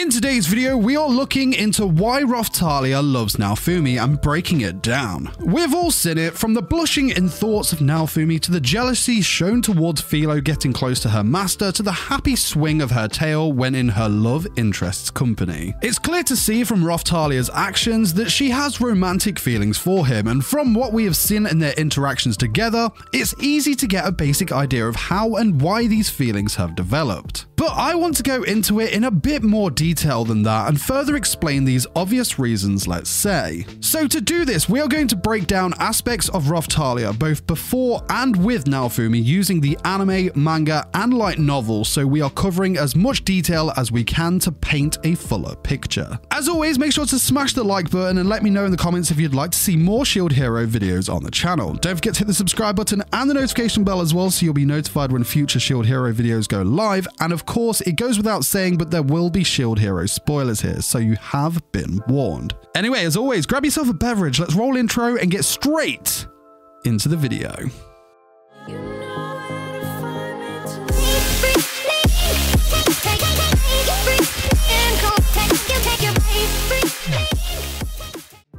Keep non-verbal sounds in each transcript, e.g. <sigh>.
In today's video, we are looking into why Raphtalia loves Naofumi and breaking it down. We've all seen it, from the blushing in thoughts of Naofumi to the jealousy shown towards Filo getting close to her master to the happy swing of her tail when in her love interest's company. It's clear to see from Raphtalia's actions that she has romantic feelings for him, and from what we have seen in their interactions together, it's easy to get a basic idea of how and why these feelings have developed. But I want to go into it in a bit more detail than that and further explain these obvious reasons, let's say. So to do this, we are going to break down aspects of Raphtalia both before and with Naofumi using the anime, manga, and light novel, so we are covering as much detail as we can to paint a fuller picture. As always, make sure to smash the like button and let me know in the comments if you'd like to see more Shield Hero videos on the channel. Don't forget to hit the subscribe button and the notification bell as well so you'll be notified when future Shield Hero videos go live, and of course, it goes without saying, but there will be Shield Hero spoilers here, so you have been warned. Anyway, as always, grab yourself a beverage, let's roll intro and get straight into the video.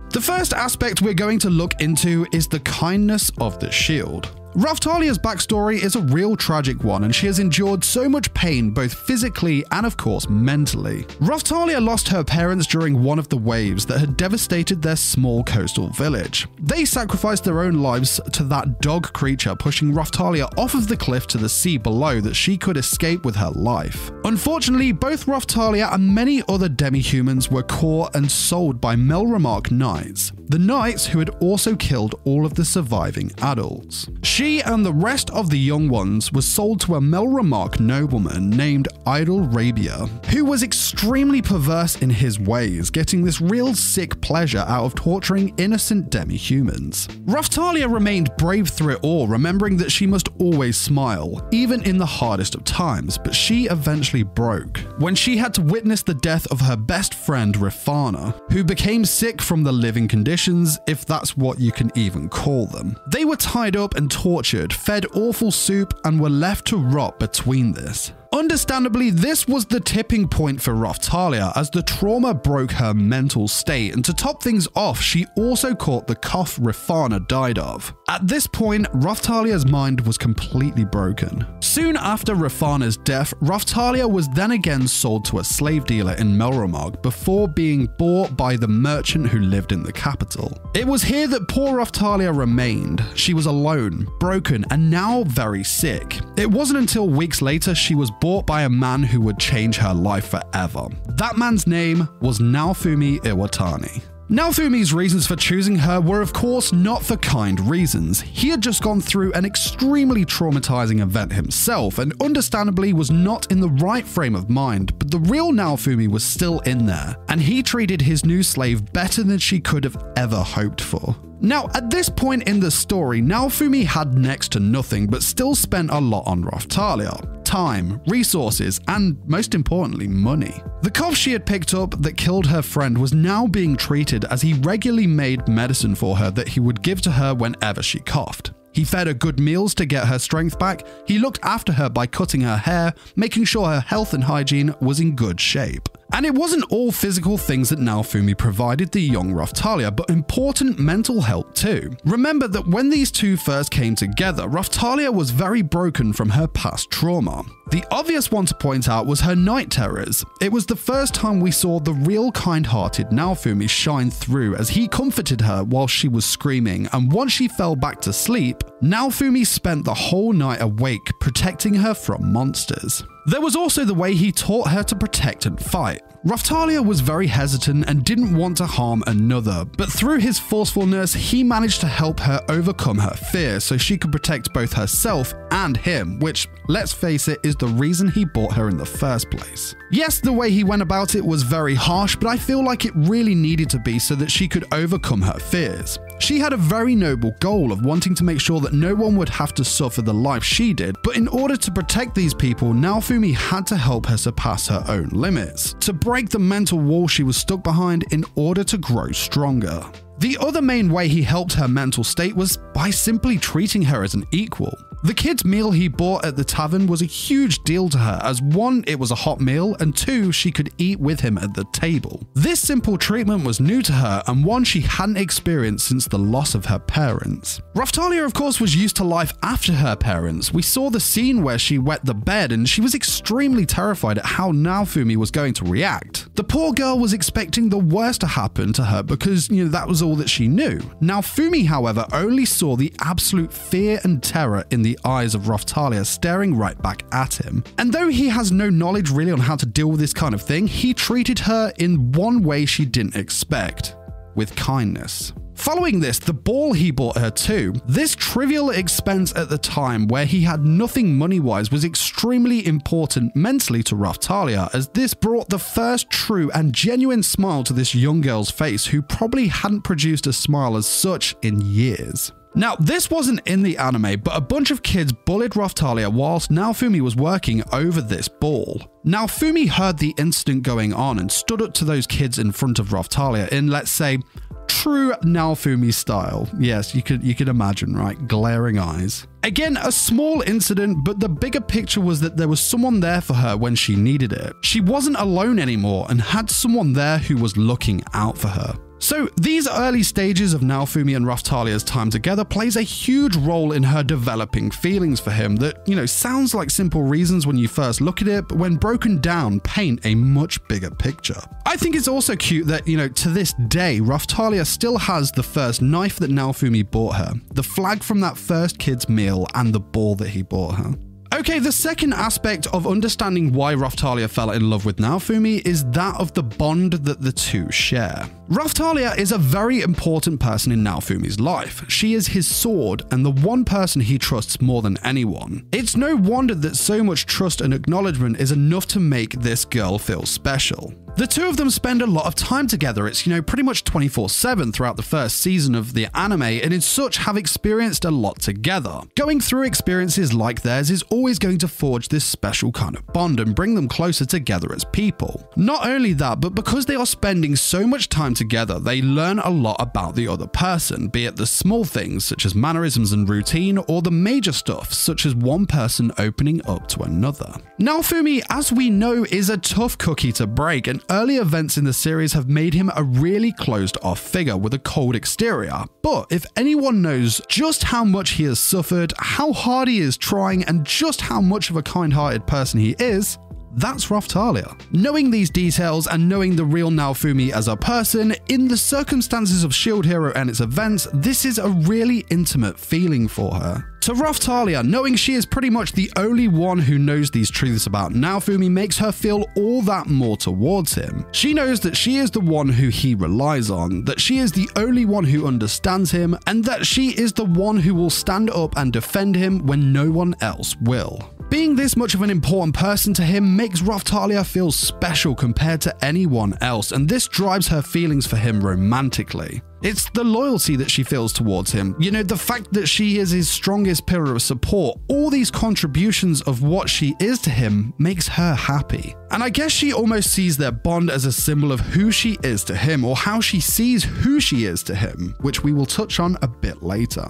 The first aspect we're going to look into is the kindness of the shield. Raphtalia's backstory is a real tragic one, and she has endured so much pain both physically and, of course, mentally. Raphtalia lost her parents during one of the waves that had devastated their small coastal village. They sacrificed their own lives to that dog creature, pushing Raphtalia off of the cliff to the sea below that she could escape with her life. Unfortunately, both Raphtalia and many other demi-humans were caught and sold by Melromarc Knights, the knights who had also killed all of the surviving adults. She and the rest of the young ones were sold to a Melromarc nobleman named Idol Rabier, who was extremely perverse in his ways, getting this real sick pleasure out of torturing innocent demi-humans. Raphtalia remained brave through it all, remembering that she must always smile, even in the hardest of times, but she eventually broke when she had to witness the death of her best friend Rifana, who became sick from the living conditions, if that's what you can even call them. They were tied up and tortured tortured, fed awful soup, and were left to rot between this. Understandably, this was the tipping point for Raphtalia as the trauma broke her mental state, and to top things off, she also caught the cough Rifana died of. At this point, Raphtalia's mind was completely broken. Soon after Rifana's death, Raphtalia was then again sold to a slave dealer in Melromarc before being bought by the merchant who lived in the capital. It was here that poor Raphtalia remained. She was alone, broken, and now very sick. It wasn't until weeks later she was bought by a man who would change her life forever. That man's name was Naofumi Iwatani. Naofumi's reasons for choosing her were, of course, not for kind reasons. He had just gone through an extremely traumatizing event himself and understandably was not in the right frame of mind, but the real Naofumi was still in there, and he treated his new slave better than she could have ever hoped for. Now, at this point in the story, Naofumi had next to nothing but still spent a lot on Raphtalia time, resources, and most importantly, money. The cough she had picked up that killed her friend was now being treated as he regularly made medicine for her that he would give to her whenever she coughed. He fed her good meals to get her strength back, he looked after her by cutting her hair, making sure her health and hygiene was in good shape. And it wasn't all physical things that Naofumi provided the young Raphtalia, but important mental help too. Remember that when these two first came together, Raphtalia was very broken from her past trauma. The obvious one to point out was her night terrors. It was the first time we saw the real kind-hearted Naofumi shine through as he comforted her while she was screaming, and once she fell back to sleep, Naofumi spent the whole night awake protecting her from monsters. There was also the way he taught her to protect and fight. Raphtalia was very hesitant and didn't want to harm another, but through his forcefulness, he managed to help her overcome her fear so she could protect both herself and him, which, let's face it, is the reason he bought her in the first place. Yes, the way he went about it was very harsh, but I feel like it really needed to be so that she could overcome her fears. She had a very noble goal of wanting to make sure that no one would have to suffer the life she did, but in order to protect these people, Naofumi had to help her surpass her own limits, to break the mental wall she was stuck behind in order to grow stronger. The other main way he helped her mental state was by simply treating her as an equal. The kid's meal he bought at the tavern was a huge deal to her, as one, it was a hot meal, and two, she could eat with him at the table. This simple treatment was new to her and one she hadn't experienced since the loss of her parents. Raphtalia, of course, was used to life after her parents. We saw the scene where she wet the bed and she was extremely terrified at how Naofumi was going to react. The poor girl was expecting the worst to happen to her because, you know, that was all that she knew. Naofumi, however, only saw the absolute fear and terror in the eyes of Raphtalia staring right back at him. And though he has no knowledge really on how to deal with this kind of thing, he treated her in one way she didn't expect with kindness. Following this, the ball he bought her too. This trivial expense at the time, where he had nothing money wise, was extremely important mentally to Raphtalia, as this brought the first true and genuine smile to this young girl's face, who probably hadn't produced a smile as such in years. Now, this wasn't in the anime, but a bunch of kids bullied Raphtalia whilst Naofumi was working over this ball. Naofumi heard the incident going on and stood up to those kids in front of Raphtalia in, let's say, true Naofumi style. Yes, you could you could imagine, right? Glaring eyes. Again, a small incident, but the bigger picture was that there was someone there for her when she needed it. She wasn't alone anymore and had someone there who was looking out for her. So, these early stages of Naofumi and Raphtalia's time together plays a huge role in her developing feelings for him that, you know, sounds like simple reasons when you first look at it, but when broken down, paint a much bigger picture. I think it's also cute that, you know, to this day, Raphtalia still has the first knife that Naofumi bought her, the flag from that first kid's meal, and the ball that he bought her. Okay, the second aspect of understanding why Raphtalia fell in love with Naofumi is that of the bond that the two share. Raphtalia is a very important person in Naofumi's life. She is his sword and the one person he trusts more than anyone. It's no wonder that so much trust and acknowledgement is enough to make this girl feel special. The two of them spend a lot of time together. It's, you know, pretty much 24 7 throughout the first season of the anime, and in such have experienced a lot together. Going through experiences like theirs is always going to forge this special kind of bond and bring them closer together as people. Not only that, but because they are spending so much time together, they learn a lot about the other person, be it the small things such as mannerisms and routine, or the major stuff such as one person opening up to another. Naofumi, as we know, is a tough cookie to break, and early events in the series have made him a really closed off figure with a cold exterior. But if anyone knows just how much he has suffered, how hard he is trying, and just how much of a kind hearted person he is, that's Raphtalia. Knowing these details and knowing the real Naofumi as a person, in the circumstances of Shield Hero and its events, this is a really intimate feeling for her. To Raphtalia, knowing she is pretty much the only one who knows these truths about Naofumi makes her feel all that more towards him. She knows that she is the one who he relies on, that she is the only one who understands him, and that she is the one who will stand up and defend him when no one else will. Being this much of an important person to him makes Raphtalia feel special compared to anyone else, and this drives her feelings for him romantically. It's the loyalty that she feels towards him. You know, the fact that she is his strongest pillar of support, all these contributions of what she is to him makes her happy. And I guess she almost sees their bond as a symbol of who she is to him or how she sees who she is to him, which we will touch on a bit later.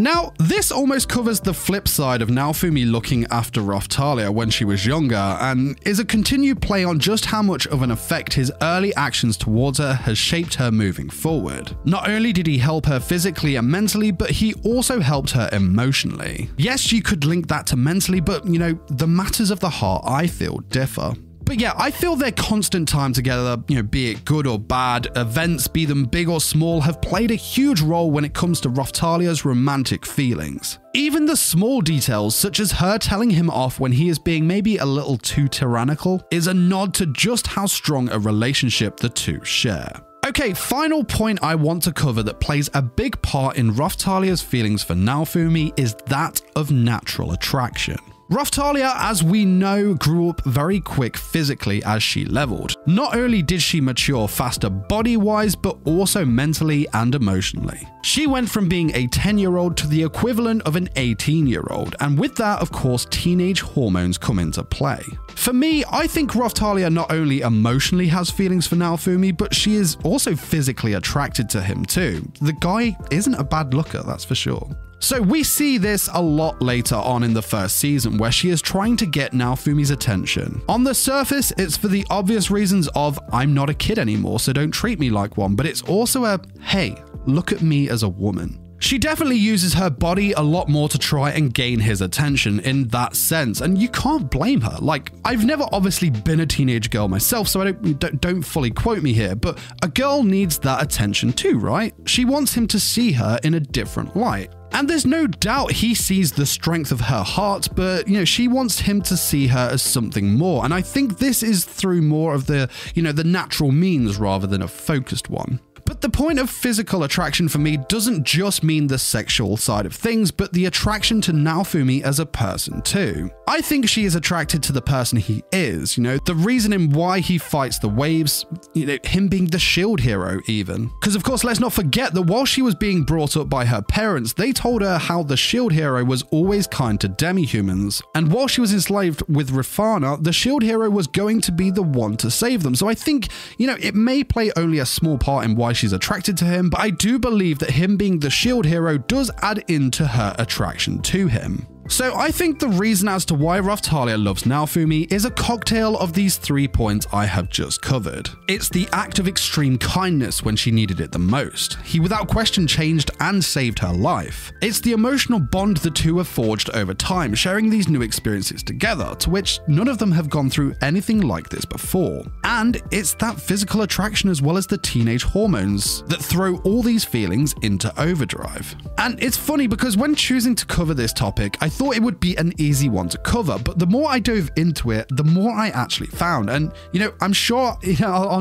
Now, this almost covers the flip side of Naofumi looking after Raphtalia when she was younger, and is a continued play on just how much of an effect his early actions towards her has shaped her moving forward. Not only did he help her physically and mentally, but he also helped her emotionally. Yes, you could link that to mentally, but you know, the matters of the heart I feel differ. But yeah, I feel their constant time together, you know, be it good or bad, events, be them big or small, have played a huge role when it comes to Raphtalia's romantic feelings. Even the small details, such as her telling him off when he is being maybe a little too tyrannical, is a nod to just how strong a relationship the two share. Okay, final point I want to cover that plays a big part in Raphtalia's feelings for Naofumi is that of natural attraction. Raphtalia, as we know, grew up very quick physically as she leveled. Not only did she mature faster body-wise, but also mentally and emotionally. She went from being a 10-year-old to the equivalent of an 18-year-old, and with that, of course, teenage hormones come into play. For me, I think Raphtalia not only emotionally has feelings for Naofumi, but she is also physically attracted to him too. The guy isn't a bad looker, that's for sure. So we see this a lot later on in the first season, where she is trying to get Naofumi's attention. On the surface, it's for the obvious reasons of I'm not a kid anymore, so don't treat me like one, but it's also a hey, look at me as a woman. She definitely uses her body a lot more to try and gain his attention in that sense, and you can't blame her. Like, I've never obviously been a teenage girl myself, so I don't, don't, fully quote me here, but a girl needs that attention too, right? She wants him to see her in a different light. And there's no doubt he sees the strength of her heart, but you know, she wants him to see her as something more. And I think this is through more of the, you know, the natural means rather than a focused one. But the point of physical attraction for me doesn't just mean the sexual side of things, but the attraction to Naofumi as a person too. I think she is attracted to the person he is, you know, the reasoning why he fights the waves, you know, him being the shield hero even. Because of course, let's not forget that while she was being brought up by her parents, they told her how the shield hero was always kind to demi-humans. And while she was enslaved with Rifana, the shield hero was going to be the one to save them. So I think, you know, it may play only a small part in why she's attracted to him, but I do believe that him being the shield hero does add into her attraction to him. So I think the reason as to why Raphtalia loves Naofumi is a cocktail of these three points I have just covered. It's the act of extreme kindness when she needed it the most. He without question changed and saved her life. It's the emotional bond the two have forged over time, sharing these new experiences together, to which none of them have gone through anything like this before. And it's that physical attraction as well as the teenage hormones that throw all these feelings into overdrive. And it's funny because when choosing to cover this topic, I thought it would be an easy one to cover, but the more I dove into it, the more I actually found. And, you know, I'm sure you <laughs> know, I'll, I'll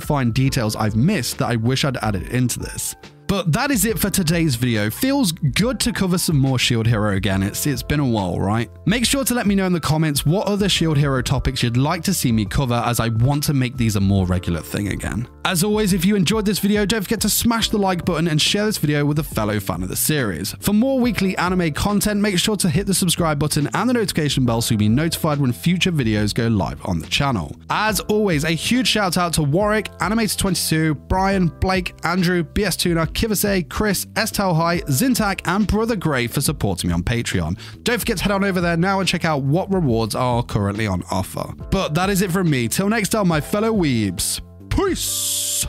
find details I've missed that I wish I'd added into this. But that is it for today's video. Feels good to cover some more Shield Hero again. It's it's been a while, right? Make sure to let me know in the comments what other Shield Hero topics you'd like to see me cover as I want to make these a more regular thing again. As always, if you enjoyed this video, don't forget to smash the like button and share this video with a fellow fan of the series. For more weekly anime content, make sure to hit the subscribe button and the notification bell so you'll be notified when future videos go live on the channel. As always, a huge shout out to Warwick, Animator22, Brian, Blake, Andrew, BS Tuna, Kivase, Chris, Estel High, Zintac, and Brother Grey for supporting me on Patreon. Don't forget to head on over there now and check out what rewards are currently on offer. But that is it from me. Till next time, my fellow weebs. Peace!